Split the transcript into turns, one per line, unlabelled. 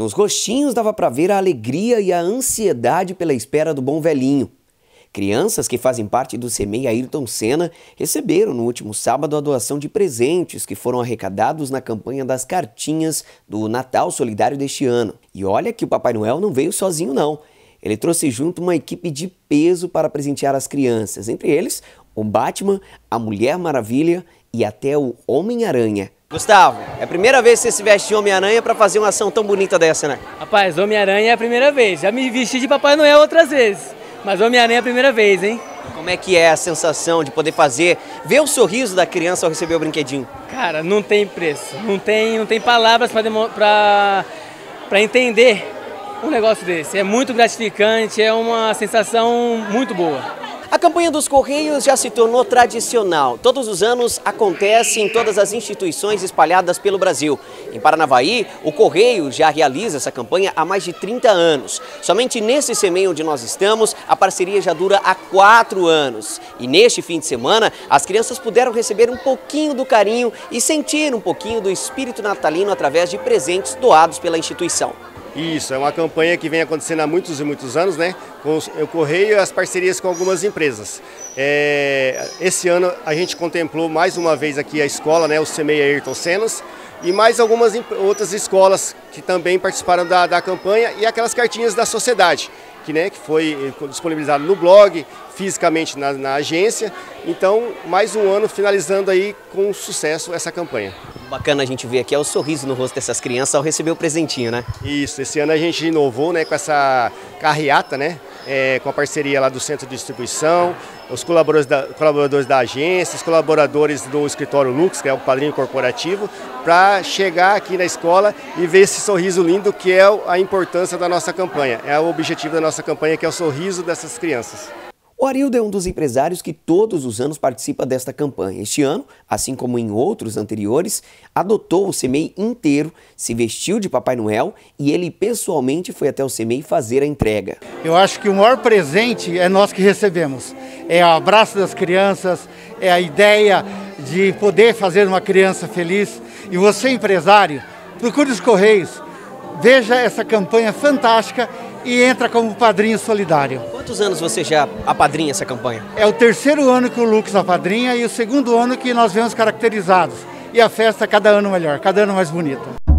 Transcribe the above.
Nos rostinhos dava para ver a alegria e a ansiedade pela espera do bom velhinho. Crianças que fazem parte do CEMEI Ayrton Senna receberam no último sábado a doação de presentes que foram arrecadados na campanha das cartinhas do Natal Solidário deste ano. E olha que o Papai Noel não veio sozinho não. Ele trouxe junto uma equipe de peso para presentear as crianças, entre eles o Batman, a Mulher Maravilha e até o Homem-Aranha. Gustavo, é a primeira vez que você se veste de Homem-Aranha para fazer uma ação tão bonita dessa, né?
Rapaz, Homem-Aranha é a primeira vez. Já me vesti de Papai Noel outras vezes. Mas Homem-Aranha é a primeira vez, hein?
Como é que é a sensação de poder fazer, ver o sorriso da criança ao receber o brinquedinho?
Cara, não tem preço. Não tem, não tem palavras para entender um negócio desse. É muito gratificante, é uma sensação muito boa.
A campanha dos Correios já se tornou tradicional. Todos os anos acontece em todas as instituições espalhadas pelo Brasil. Em Paranavaí, o Correio já realiza essa campanha há mais de 30 anos. Somente nesse semeio onde nós estamos, a parceria já dura há quatro anos. E neste fim de semana, as crianças puderam receber um pouquinho do carinho e sentir um pouquinho do espírito natalino através de presentes doados pela instituição.
Isso, é uma campanha que vem acontecendo há muitos e muitos anos, né? Com o Correio e as parcerias com algumas empresas. É, esse ano a gente contemplou mais uma vez aqui a escola, né? O CEMEI Ayrton Senas, e mais algumas outras escolas que também participaram da, da campanha e aquelas cartinhas da sociedade que, né, que foi disponibilizado no blog, fisicamente na, na, agência. Então, mais um ano finalizando aí com sucesso essa campanha.
Bacana a gente ver aqui é o sorriso no rosto dessas crianças ao receber o presentinho, né?
Isso, esse ano a gente inovou né, com essa carreata, né? É, com a parceria lá do Centro de Distribuição, os colaboradores da, colaboradores da agência, os colaboradores do escritório Lux, que é o padrinho corporativo, para chegar aqui na escola e ver esse sorriso lindo que é a importância da nossa campanha. É o objetivo da nossa campanha, que é o sorriso dessas crianças.
O Arildo é um dos empresários que todos os anos participa desta campanha. Este ano, assim como em outros anteriores, adotou o CEMEI inteiro, se vestiu de Papai Noel e ele pessoalmente foi até o CEMEI fazer a entrega.
Eu acho que o maior presente é nós que recebemos. É o abraço das crianças, é a ideia de poder fazer uma criança feliz. E você, empresário, procure os Correios, veja essa campanha fantástica e entra como padrinho solidário.
Quantos anos você já apadrinha essa campanha?
É o terceiro ano que o Lux apadrinha e o segundo ano que nós vemos caracterizados. E a festa cada ano melhor, cada ano mais bonita.